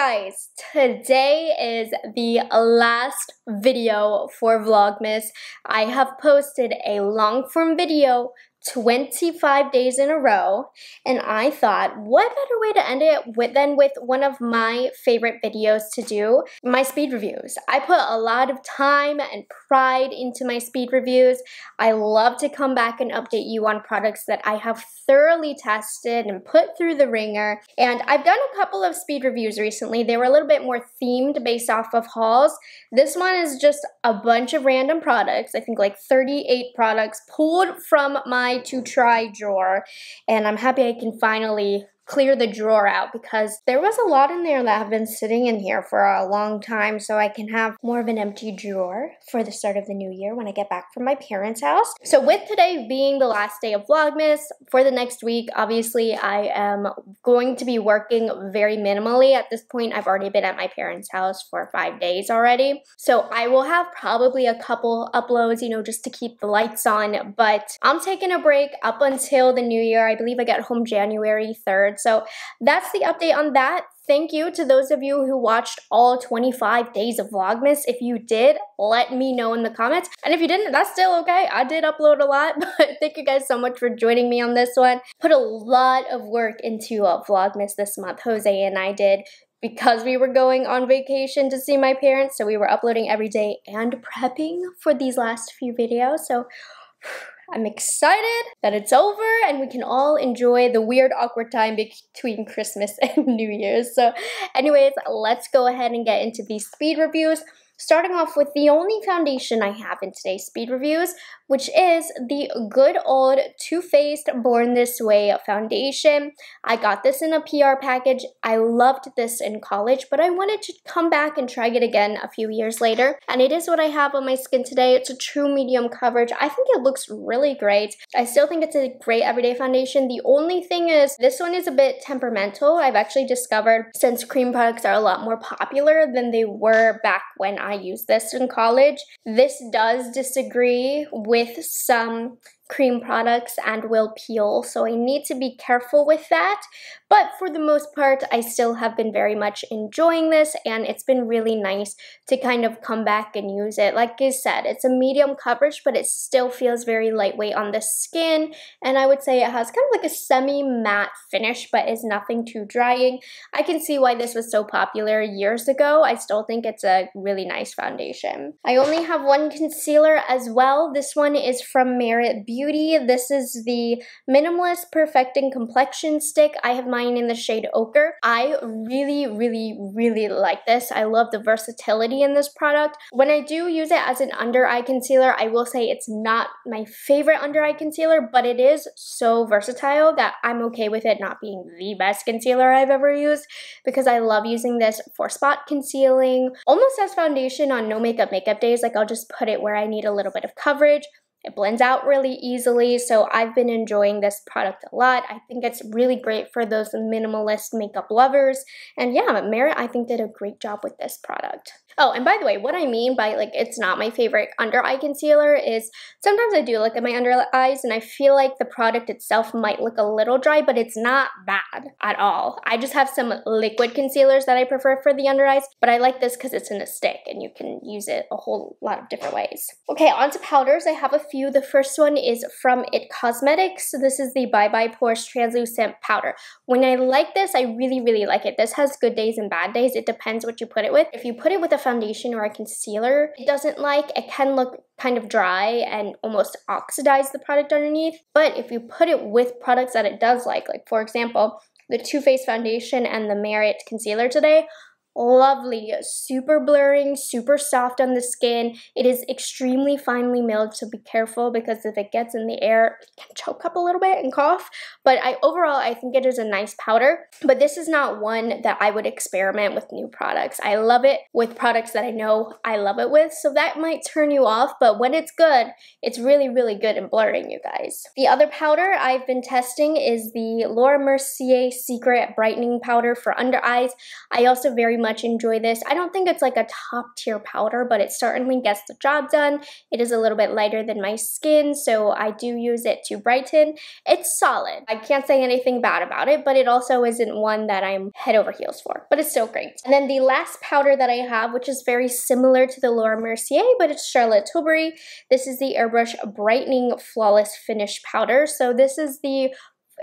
guys, today is the last video for Vlogmas. I have posted a long form video 25 days in a row and I thought what better way to end it with, than with one of my favorite videos to do, my speed reviews. I put a lot of time and pride into my speed reviews. I love to come back and update you on products that I have thoroughly tested and put through the ringer and I've done a couple of speed reviews recently. They were a little bit more themed based off of hauls. This one is just a bunch of random products, I think like 38 products pulled from my to try drawer and I'm happy I can finally clear the drawer out because there was a lot in there that have been sitting in here for a long time so I can have more of an empty drawer for the start of the new year when I get back from my parents' house. So with today being the last day of Vlogmas, for the next week, obviously I am going to be working very minimally. At this point, I've already been at my parents' house for five days already. So I will have probably a couple uploads, you know, just to keep the lights on, but I'm taking a break up until the new year. I believe I get home January 3rd. So that's the update on that. Thank you to those of you who watched all 25 days of Vlogmas. If you did, let me know in the comments. And if you didn't, that's still okay. I did upload a lot, but thank you guys so much for joining me on this one. Put a lot of work into uh, Vlogmas this month. Jose and I did because we were going on vacation to see my parents, so we were uploading every day and prepping for these last few videos. So I'm excited that it's over and we can all enjoy the weird, awkward time between Christmas and New Year's. So, anyways, let's go ahead and get into these speed reviews. Starting off with the only foundation I have in today's speed reviews, which is the good old Too Faced Born This Way foundation. I got this in a PR package. I loved this in college, but I wanted to come back and try it again a few years later. And it is what I have on my skin today. It's a true medium coverage. I think it looks really great. I still think it's a great everyday foundation. The only thing is this one is a bit temperamental. I've actually discovered since cream products are a lot more popular than they were back when I used this in college. This does disagree with some cream products and will peel, so I need to be careful with that. But for the most part, I still have been very much enjoying this and it's been really nice to kind of come back and use it. Like I said, it's a medium coverage, but it still feels very lightweight on the skin. And I would say it has kind of like a semi-matte finish, but is nothing too drying. I can see why this was so popular years ago. I still think it's a really nice foundation. I only have one concealer as well. This one is from Merit Beauty. This is the Minimalist Perfecting Complexion Stick. I have mine in the shade Ochre. I really, really, really like this. I love the versatility in this product. When I do use it as an under eye concealer, I will say it's not my favorite under eye concealer, but it is so versatile that I'm okay with it not being the best concealer I've ever used because I love using this for spot concealing, almost as foundation on no makeup makeup days. Like I'll just put it where I need a little bit of coverage it blends out really easily, so I've been enjoying this product a lot. I think it's really great for those minimalist makeup lovers. And yeah, Merit, I think, did a great job with this product. Oh, and by the way, what I mean by like it's not my favorite under eye concealer is sometimes I do look at my under eyes and I feel like the product itself might look a little dry, but it's not bad at all. I just have some liquid concealers that I prefer for the under eyes, but I like this because it's in a stick and you can use it a whole lot of different ways. Okay, on to powders. I have a few. The first one is from IT Cosmetics. So this is the Bye Bye Pores Translucent Powder. When I like this, I really, really like it. This has good days and bad days. It depends what you put it with. If you put it with a foundation or a concealer it doesn't like, it can look kind of dry and almost oxidize the product underneath. But if you put it with products that it does like, like for example, the Too Faced foundation and the Merit concealer today, lovely, super blurring, super soft on the skin. It is extremely finely milled, so be careful because if it gets in the air, it can choke up a little bit and cough. But I overall, I think it is a nice powder, but this is not one that I would experiment with new products. I love it with products that I know I love it with, so that might turn you off, but when it's good, it's really, really good in blurring, you guys. The other powder I've been testing is the Laura Mercier Secret Brightening Powder for under eyes. I also very much enjoy this. I don't think it's like a top tier powder, but it certainly gets the job done. It is a little bit lighter than my skin, so I do use it to brighten. It's solid. I can't say anything bad about it, but it also isn't one that I'm head over heels for, but it's still great. And then the last powder that I have, which is very similar to the Laura Mercier, but it's Charlotte Tilbury. This is the Airbrush Brightening Flawless Finish Powder. So this is the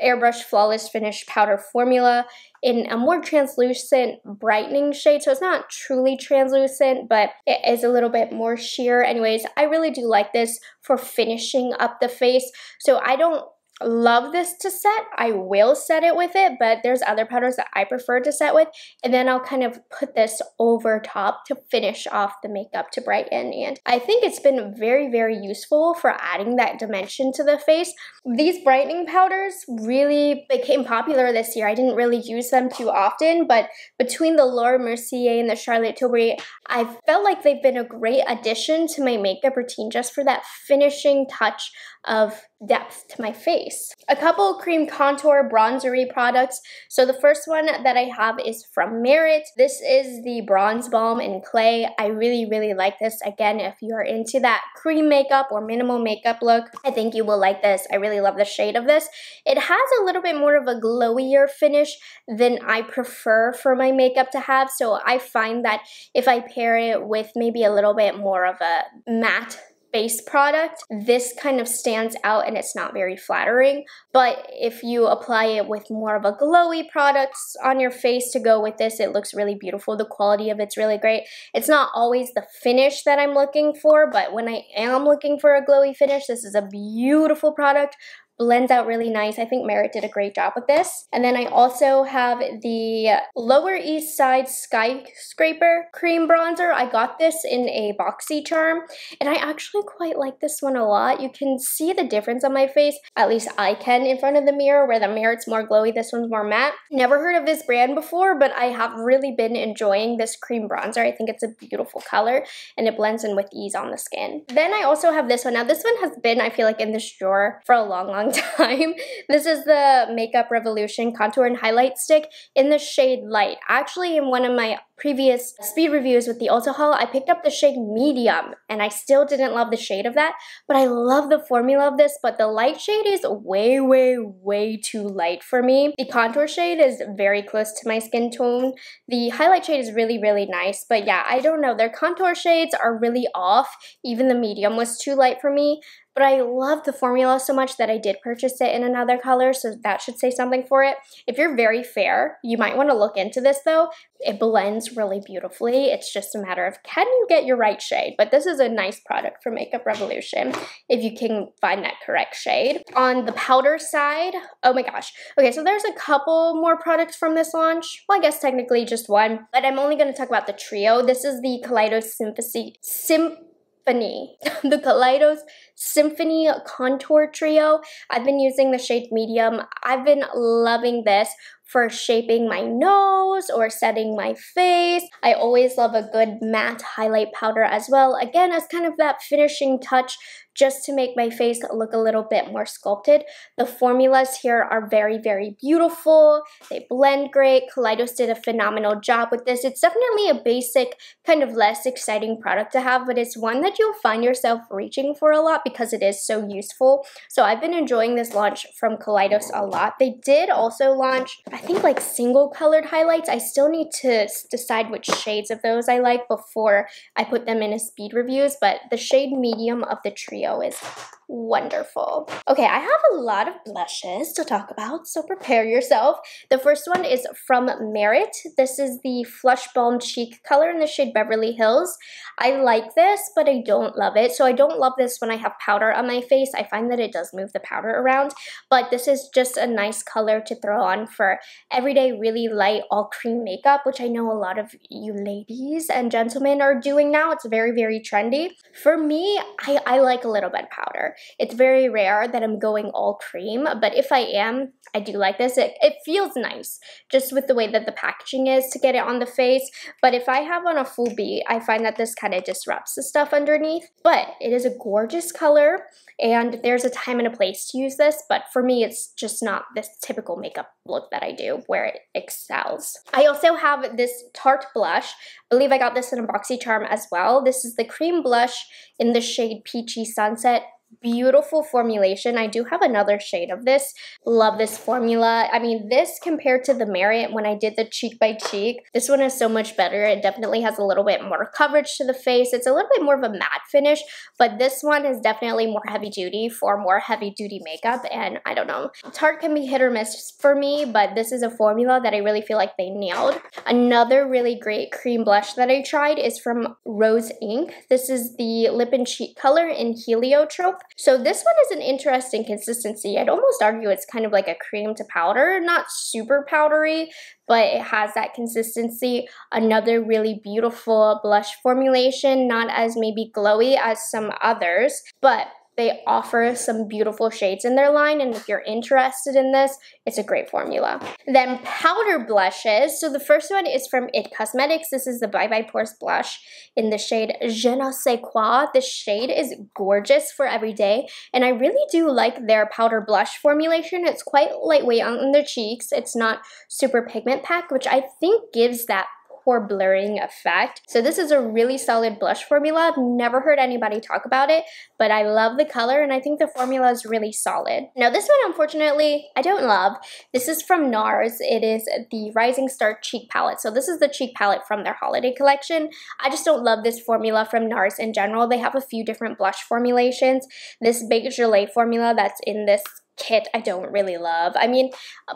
Airbrush Flawless Finish Powder formula in a more translucent brightening shade. So it's not truly translucent, but it is a little bit more sheer. Anyways, I really do like this for finishing up the face. So I don't love this to set. I will set it with it, but there's other powders that I prefer to set with. And then I'll kind of put this over top to finish off the makeup to brighten. And I think it's been very, very useful for adding that dimension to the face. These brightening powders really became popular this year. I didn't really use them too often, but between the Laura Mercier and the Charlotte Tilbury, I felt like they've been a great addition to my makeup routine just for that finishing touch of depth to my face. A couple cream contour bronzery products. So the first one that I have is from Merit. This is the Bronze Balm in Clay. I really, really like this. Again, if you are into that cream makeup or minimal makeup look, I think you will like this. I really love the shade of this. It has a little bit more of a glowier finish than I prefer for my makeup to have. So I find that if I pair it with maybe a little bit more of a matte base product, this kind of stands out and it's not very flattering. But if you apply it with more of a glowy products on your face to go with this, it looks really beautiful. The quality of it's really great. It's not always the finish that I'm looking for, but when I am looking for a glowy finish, this is a beautiful product blends out really nice. I think Merit did a great job with this. And then I also have the Lower East Side Skyscraper Cream Bronzer. I got this in a BoxyCharm, and I actually quite like this one a lot. You can see the difference on my face, at least I can in front of the mirror, where the Merit's more glowy, this one's more matte. Never heard of this brand before, but I have really been enjoying this cream bronzer. I think it's a beautiful color, and it blends in with ease on the skin. Then I also have this one. Now, this one has been, I feel like, in this drawer for a long, long long time. This is the Makeup Revolution Contour and Highlight Stick in the shade Light. Actually, in one of my previous speed reviews with the Ulta haul, I picked up the shade Medium, and I still didn't love the shade of that, but I love the formula of this, but the light shade is way, way, way too light for me. The contour shade is very close to my skin tone. The highlight shade is really, really nice, but yeah, I don't know. Their contour shades are really off. Even the medium was too light for me but I love the formula so much that I did purchase it in another color, so that should say something for it. If you're very fair, you might want to look into this though. It blends really beautifully. It's just a matter of can you get your right shade? But this is a nice product for Makeup Revolution if you can find that correct shade. On the powder side, oh my gosh. Okay, so there's a couple more products from this launch. Well, I guess technically just one, but I'm only to talk about the trio. This is the Kaleidos Symphony. Symphony, the Kaleidos Symphony Contour Trio. I've been using the shade medium. I've been loving this for shaping my nose or setting my face. I always love a good matte highlight powder as well. Again, as kind of that finishing touch just to make my face look a little bit more sculpted. The formulas here are very, very beautiful. They blend great. Kaleidos did a phenomenal job with this. It's definitely a basic, kind of less exciting product to have, but it's one that you'll find yourself reaching for a lot because it is so useful. So I've been enjoying this launch from Kaleidos a lot. They did also launch, I think like single colored highlights. I still need to decide which shades of those I like before I put them in a speed reviews, but the shade medium of the trio is wonderful. Okay, I have a lot of blushes to talk about, so prepare yourself. The first one is from Merit. This is the Flush Balm Cheek color in the shade Beverly Hills. I like this, but I don't love it. So I don't love this when I have powder on my face. I find that it does move the powder around, but this is just a nice color to throw on for everyday really light all cream makeup, which I know a lot of you ladies and gentlemen are doing now. It's very, very trendy. For me, I, I like a little bit of powder. It's very rare that I'm going all cream, but if I am, I do like this. It, it feels nice just with the way that the packaging is to get it on the face. But if I have on a full beat, I find that this kind of disrupts the stuff underneath. But it is a gorgeous color and there's a time and a place to use this. But for me, it's just not this typical makeup look that I do where it excels. I also have this Tarte blush. I believe I got this in a BoxyCharm as well. This is the cream blush in the shade Peachy Sunset beautiful formulation. I do have another shade of this. Love this formula. I mean, this compared to the Merit when I did the cheek by cheek, this one is so much better. It definitely has a little bit more coverage to the face. It's a little bit more of a matte finish, but this one is definitely more heavy duty for more heavy duty makeup. And I don't know, Tarte can be hit or miss for me, but this is a formula that I really feel like they nailed. Another really great cream blush that I tried is from Rose Inc. This is the lip and cheek color in Heliotrope. So this one is an interesting consistency. I'd almost argue it's kind of like a cream to powder, not super powdery, but it has that consistency. Another really beautiful blush formulation, not as maybe glowy as some others, but they offer some beautiful shades in their line, and if you're interested in this, it's a great formula. Then powder blushes. So the first one is from IT Cosmetics. This is the Bye Bye Pores blush in the shade Je ne sais quoi. This shade is gorgeous for every day, and I really do like their powder blush formulation. It's quite lightweight on the cheeks. It's not super pigment packed, which I think gives that pore blurring effect. So this is a really solid blush formula. I've never heard anybody talk about it, but I love the color and I think the formula is really solid. Now this one, unfortunately, I don't love. This is from NARS. It is the Rising Star Cheek Palette. So this is the cheek palette from their holiday collection. I just don't love this formula from NARS in general. They have a few different blush formulations. This Big Gelée formula that's in this kit I don't really love. I mean,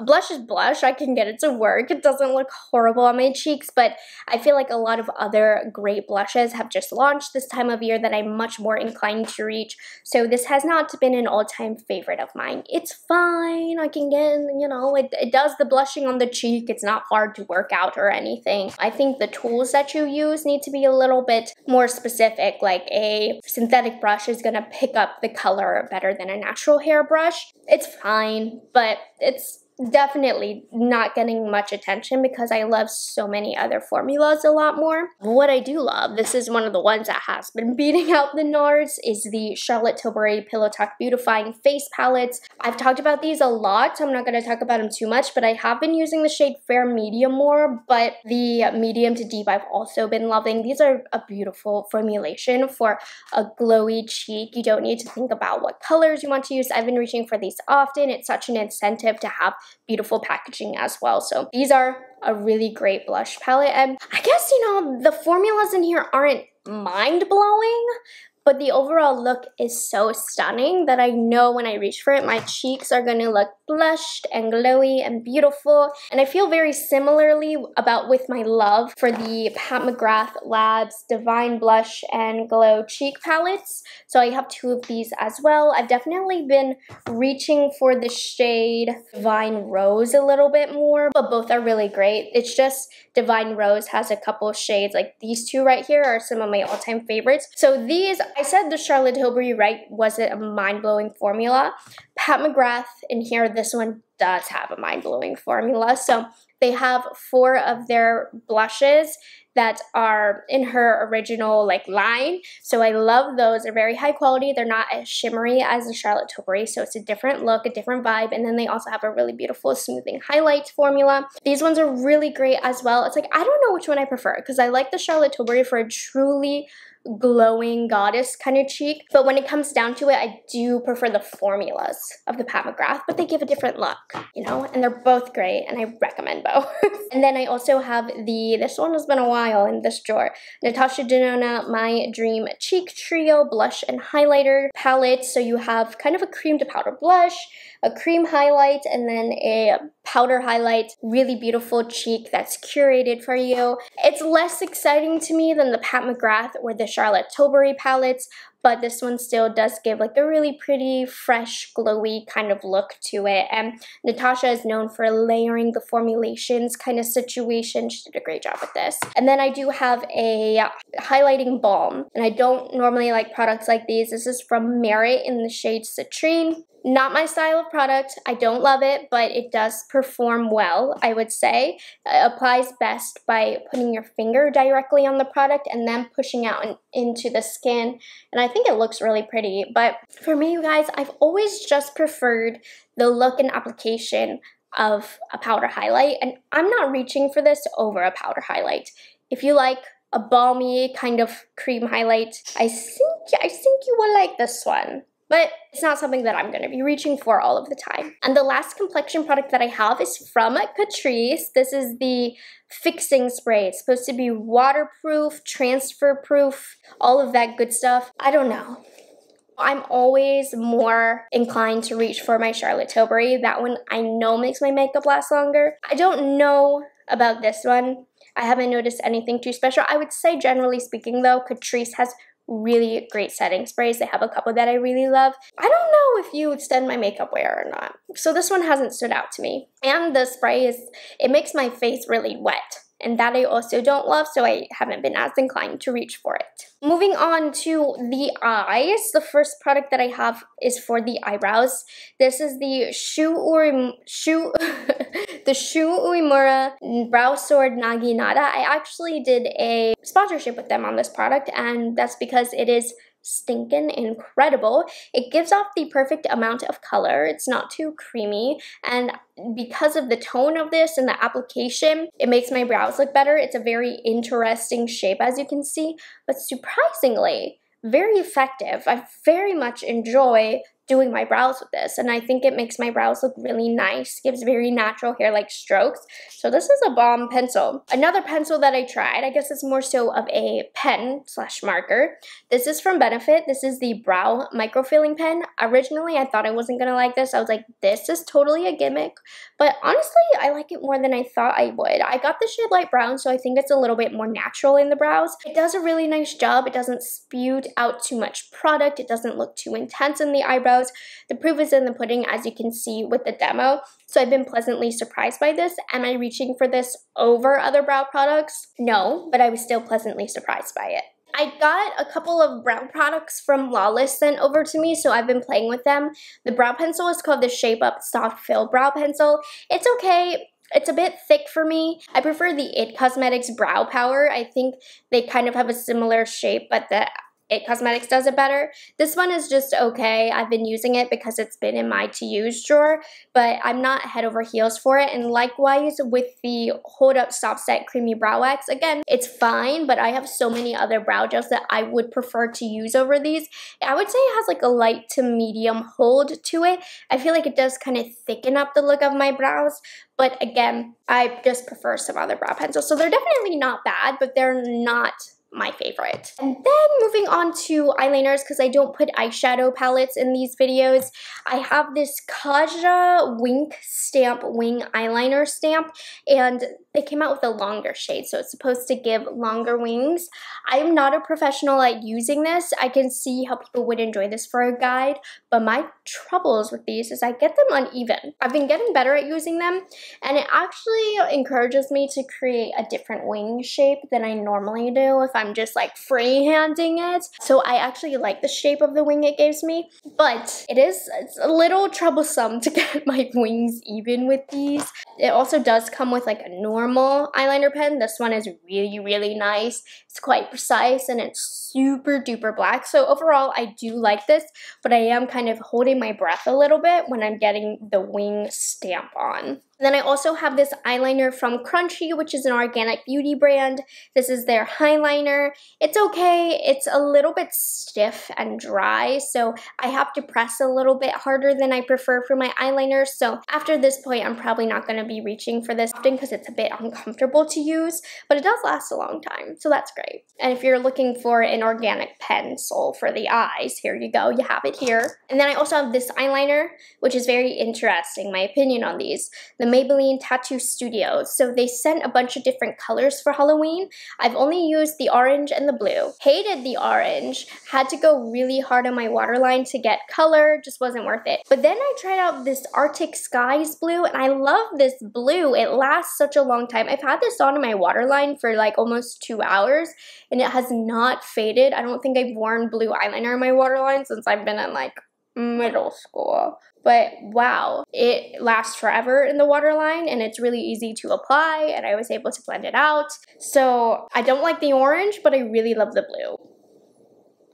blush is blush. I can get it to work. It doesn't look horrible on my cheeks, but I feel like a lot of other great blushes have just launched this time of year that I'm much more inclined to reach. So this has not been an all-time favorite of mine. It's fine. I can get, you know, it, it does the blushing on the cheek. It's not hard to work out or anything. I think the tools that you use need to be a little bit more specific, like a synthetic brush is going to pick up the color better than a natural hair brush it's fine, but it's definitely not getting much attention because I love so many other formulas a lot more. What I do love, this is one of the ones that has been beating out the NARS, is the Charlotte Tilbury Pillow Talk Beautifying Face Palettes. I've talked about these a lot, so I'm not going to talk about them too much, but I have been using the shade Fair Medium more, but the medium to deep I've also been loving. These are a beautiful formulation for a glowy cheek. You don't need to think about what colors you want to use. I've been reaching for these often. It's such an incentive to have beautiful packaging as well. So these are a really great blush palette. And I guess, you know, the formulas in here aren't mind-blowing, but the overall look is so stunning that I know when I reach for it, my cheeks are gonna look blushed and glowy and beautiful. And I feel very similarly about with my love for the Pat McGrath Labs Divine Blush and Glow Cheek Palettes. So I have two of these as well. I've definitely been reaching for the shade Divine Rose a little bit more, but both are really great. It's just Divine Rose has a couple shades, like these two right here are some of my all-time favorites. So these I said the Charlotte Tilbury right wasn't a mind-blowing formula. Pat McGrath in here, this one does have a mind-blowing formula. So they have four of their blushes that are in her original like line. So I love those. They're very high quality. They're not as shimmery as the Charlotte Tilbury. So it's a different look, a different vibe. And then they also have a really beautiful smoothing highlight formula. These ones are really great as well. It's like, I don't know which one I prefer because I like the Charlotte Tilbury for a truly glowing goddess kind of cheek. But when it comes down to it, I do prefer the formulas of the Pat McGrath, but they give a different look, you know, and they're both great and I recommend both. and then I also have the, this one has been a while in this drawer, Natasha Denona My Dream Cheek Trio Blush and Highlighter Palette. So you have kind of a cream to powder blush, a cream highlight, and then a powder highlight, really beautiful cheek that's curated for you. It's less exciting to me than the Pat McGrath or the Charlotte Tilbury palettes, but this one still does give like a really pretty, fresh, glowy kind of look to it. And Natasha is known for layering the formulations kind of situation. She did a great job with this. And then I do have a highlighting balm, and I don't normally like products like these. This is from Merit in the shade Citrine. Not my style of product. I don't love it, but it does perform well, I would say. It applies best by putting your finger directly on the product and then pushing out in, into the skin. And I think it looks really pretty. But for me, you guys, I've always just preferred the look and application of a powder highlight. And I'm not reaching for this over a powder highlight. If you like a balmy kind of cream highlight, I think I think you will like this one but it's not something that I'm going to be reaching for all of the time. And the last complexion product that I have is from Catrice. This is the fixing spray. It's supposed to be waterproof, transfer proof, all of that good stuff. I don't know. I'm always more inclined to reach for my Charlotte Tilbury. That one I know makes my makeup last longer. I don't know about this one. I haven't noticed anything too special. I would say generally speaking though, Catrice has really great setting sprays. They have a couple that I really love. I don't know if you extend my makeup wear or not. So this one hasn't stood out to me. And the spray is, it makes my face really wet and that I also don't love, so I haven't been as inclined to reach for it. Moving on to the eyes, the first product that I have is for the eyebrows. This is the Shu Urim, Shu, the Shu Uemura Brow Sword Naginata. I actually did a sponsorship with them on this product, and that's because it is stinking incredible. It gives off the perfect amount of color. It's not too creamy. And because of the tone of this and the application, it makes my brows look better. It's a very interesting shape, as you can see. But surprisingly, very effective. I very much enjoy doing my brows with this and I think it makes my brows look really nice, gives very natural hair-like strokes. So this is a bomb pencil. Another pencil that I tried, I guess it's more so of a pen slash marker. This is from Benefit. This is the Brow Microfilling Pen. Originally, I thought I wasn't gonna like this. I was like, this is totally a gimmick. But honestly, I like it more than I thought I would. I got the shade light brown, so I think it's a little bit more natural in the brows. It does a really nice job. It doesn't spew out too much product. It doesn't look too intense in the eyebrows The proof is in the pudding as you can see with the demo. So I've been pleasantly surprised by this. Am I reaching for this over other brow products? No, but I was still pleasantly surprised by it. I got a couple of brow products from Lawless sent over to me, so I've been playing with them. The brow pencil is called the Shape Up Soft Fill Brow Pencil. It's okay. It's a bit thick for me. I prefer the IT Cosmetics Brow Power. I think they kind of have a similar shape, but the it Cosmetics does it better. This one is just okay. I've been using it because it's been in my to use drawer, but I'm not head over heels for it. And likewise with the Hold Up Stop Set Creamy Brow Wax, again, it's fine, but I have so many other brow gels that I would prefer to use over these. I would say it has like a light to medium hold to it. I feel like it does kind of thicken up the look of my brows, but again, I just prefer some other brow pencils. So they're definitely not bad, but they're not my favorite. And then moving on to eyeliners because I don't put eyeshadow palettes in these videos. I have this Kaja Wink Stamp Wing Eyeliner Stamp and they came out with a longer shade so it's supposed to give longer wings. I'm not a professional at using this. I can see how people would enjoy this for a guide but my troubles with these is I get them uneven. I've been getting better at using them and it actually encourages me to create a different wing shape than I normally do if I'm just like freehanding it. So I actually like the shape of the wing it gives me, but it is it's a little troublesome to get my wings even with these. It also does come with like a normal eyeliner pen. This one is really, really nice. It's quite precise and it's super duper black. So overall, I do like this, but I am kind of holding my breath a little bit when I'm getting the wing stamp on. Then I also have this eyeliner from Crunchi, which is an organic beauty brand. This is their highliner. It's okay. It's a little bit stiff and dry, so I have to press a little bit harder than I prefer for my eyeliner. So after this point, I'm probably not going to be reaching for this often because it's a bit uncomfortable to use, but it does last a long time, so that's great. And if you're looking for an organic pencil for the eyes, here you go. You have it here. And then I also have this eyeliner, which is very interesting, my opinion on these. The Maybelline Tattoo Studio. So they sent a bunch of different colors for Halloween. I've only used the orange and the blue. Hated the orange. Had to go really hard on my waterline to get color. Just wasn't worth it. But then I tried out this Arctic Skies blue and I love this blue. It lasts such a long time. I've had this on in my waterline for like almost two hours and it has not faded. I don't think I've worn blue eyeliner in my waterline since I've been in like middle school. But wow, it lasts forever in the waterline and it's really easy to apply and I was able to blend it out. So I don't like the orange, but I really love the blue.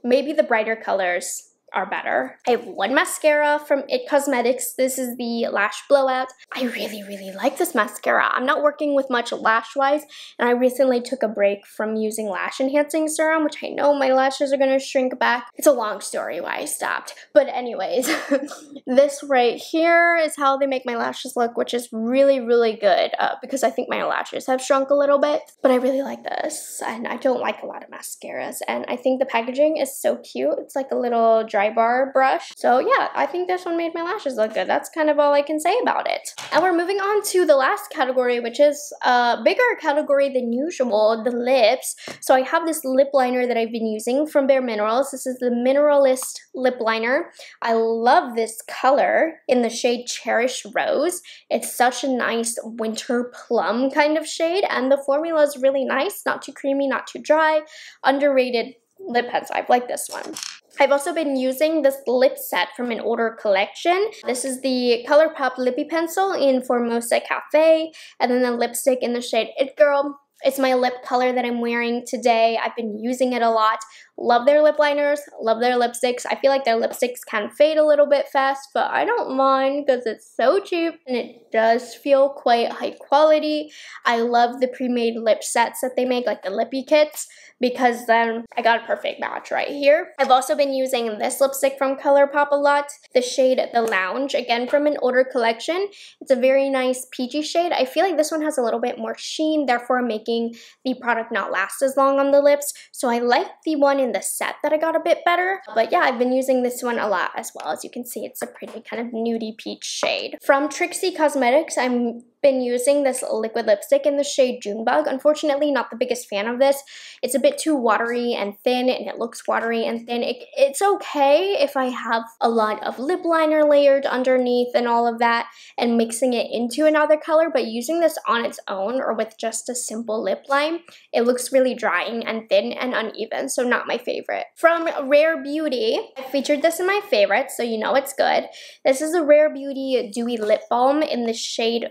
Maybe the brighter colors are better. I have one mascara from IT Cosmetics. This is the Lash Blowout. I really, really like this mascara. I'm not working with much lash-wise, and I recently took a break from using lash enhancing serum, which I know my lashes are gonna shrink back. It's a long story why I stopped. But anyways, this right here is how they make my lashes look, which is really, really good uh, because I think my lashes have shrunk a little bit. But I really like this, and I don't like a lot of mascaras. And I think the packaging is so cute. It's like a little dry bar brush. So yeah, I think this one made my lashes look good. That's kind of all I can say about it. And we're moving on to the last category, which is a bigger category than usual, the lips. So I have this lip liner that I've been using from Bare Minerals. This is the Mineralist lip liner. I love this color in the shade Cherish Rose. It's such a nice winter plum kind of shade and the formula is really nice, not too creamy, not too dry, underrated lip pencil. I've liked this one. I've also been using this lip set from an older collection. This is the ColourPop Lippy Pencil in Formosa Cafe, and then the lipstick in the shade It Girl. It's my lip color that I'm wearing today. I've been using it a lot. Love their lip liners, love their lipsticks. I feel like their lipsticks can fade a little bit fast, but I don't mind because it's so cheap and it does feel quite high quality. I love the pre-made lip sets that they make, like the lippy kits, because then I got a perfect match right here. I've also been using this lipstick from ColourPop a lot, the shade The Lounge, again from an older collection. It's a very nice peachy shade. I feel like this one has a little bit more sheen, therefore making the product not last as long on the lips. So I like the one in in the set that I got a bit better. But yeah, I've been using this one a lot as well. As you can see, it's a pretty kind of nudie peach shade. From Trixie Cosmetics, I'm been using this liquid lipstick in the shade Junebug. Unfortunately, not the biggest fan of this. It's a bit too watery and thin, and it looks watery and thin. It, it's okay if I have a lot of lip liner layered underneath and all of that, and mixing it into another color, but using this on its own or with just a simple lip line, it looks really drying and thin and uneven, so not my favorite. From Rare Beauty, I featured this in my favorites, so you know it's good. This is a Rare Beauty Dewy Lip Balm in the shade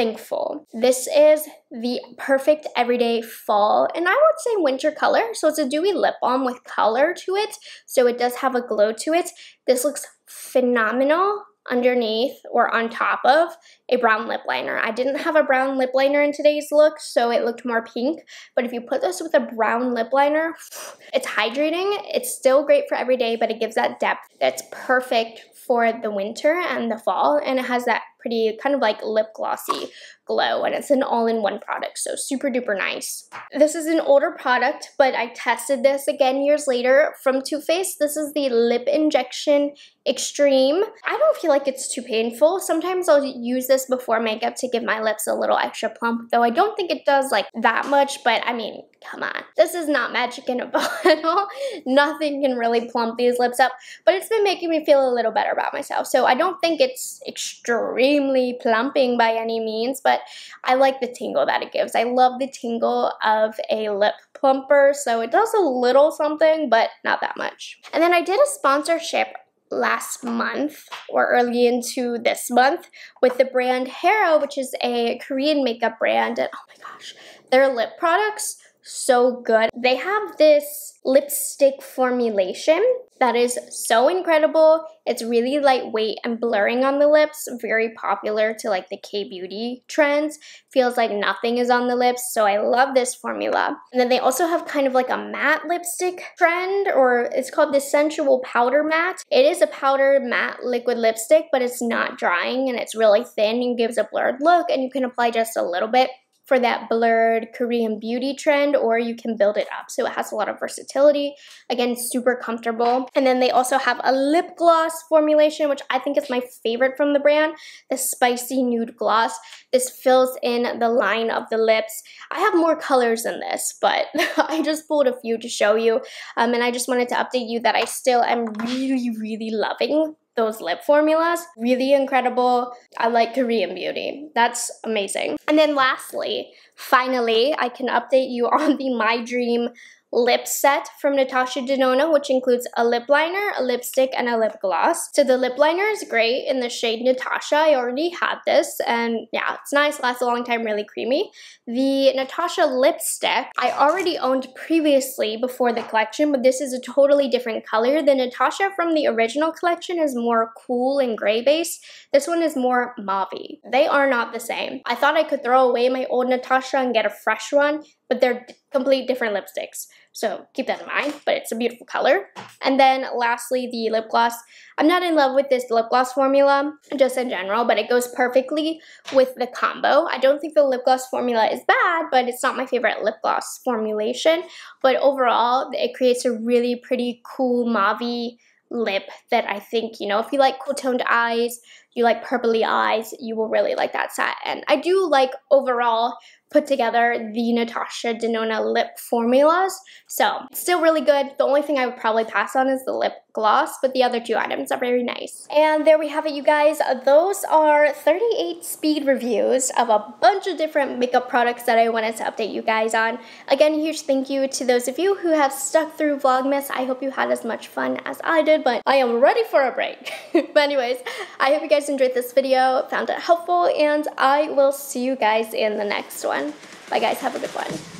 Thankful. This is the perfect everyday fall and I would say winter color. So it's a dewy lip balm with color to it. So it does have a glow to it. This looks phenomenal underneath or on top of a brown lip liner. I didn't have a brown lip liner in today's look, so it looked more pink. But if you put this with a brown lip liner, it's hydrating. It's still great for every day, but it gives that depth that's perfect for the winter and the fall. And it has that pretty kind of like lip glossy glow and it's an all-in-one product so super duper nice. This is an older product but I tested this again years later from Too Faced. This is the Lip Injection Extreme. I don't feel like it's too painful. Sometimes I'll use this before makeup to give my lips a little extra plump though I don't think it does like that much but I mean come on. This is not magic in a bottle. Nothing can really plump these lips up but it's been making me feel a little better about myself so I don't think it's extremely plumping by any means, but I like the tingle that it gives. I love the tingle of a lip plumper, so it does a little something, but not that much. And then I did a sponsorship last month or early into this month with the brand Hera, which is a Korean makeup brand. And oh my gosh, their lip products so good. They have this lipstick formulation that is so incredible. It's really lightweight and blurring on the lips, very popular to like the K-beauty trends. Feels like nothing is on the lips, so I love this formula. And then they also have kind of like a matte lipstick trend, or it's called the Sensual Powder Matte. It is a powder matte liquid lipstick, but it's not drying and it's really thin and gives a blurred look and you can apply just a little bit for that blurred Korean beauty trend or you can build it up. So it has a lot of versatility. Again, super comfortable. And then they also have a lip gloss formulation, which I think is my favorite from the brand, the Spicy Nude Gloss. This fills in the line of the lips. I have more colors in this, but I just pulled a few to show you. Um, and I just wanted to update you that I still am really, really loving those lip formulas. Really incredible. I like Korean beauty. That's amazing. And then lastly, finally, I can update you on the My Dream lip set from Natasha Denona, which includes a lip liner, a lipstick, and a lip gloss. So the lip liner is great in the shade Natasha. I already had this, and yeah, it's nice, lasts a long time, really creamy. The Natasha lipstick, I already owned previously before the collection, but this is a totally different color. The Natasha from the original collection is more cool and gray base. This one is more mauve. They are not the same. I thought I could throw away my old Natasha and get a fresh one, but they're complete different lipsticks. So keep that in mind, but it's a beautiful color. And then lastly, the lip gloss. I'm not in love with this lip gloss formula, just in general, but it goes perfectly with the combo. I don't think the lip gloss formula is bad, but it's not my favorite lip gloss formulation. But overall, it creates a really pretty cool mauve lip that I think, you know, if you like cool toned eyes, you like purpley eyes, you will really like that set. And I do like overall put together the Natasha Denona lip formulas. So still really good. The only thing I would probably pass on is the lip gloss, but the other two items are very nice. And there we have it, you guys. Those are 38 speed reviews of a bunch of different makeup products that I wanted to update you guys on. Again, huge thank you to those of you who have stuck through Vlogmas. I hope you had as much fun as I did, but I am ready for a break. but anyways, I hope you guys enjoyed this video, found it helpful, and I will see you guys in the next one. Bye guys, have a good one.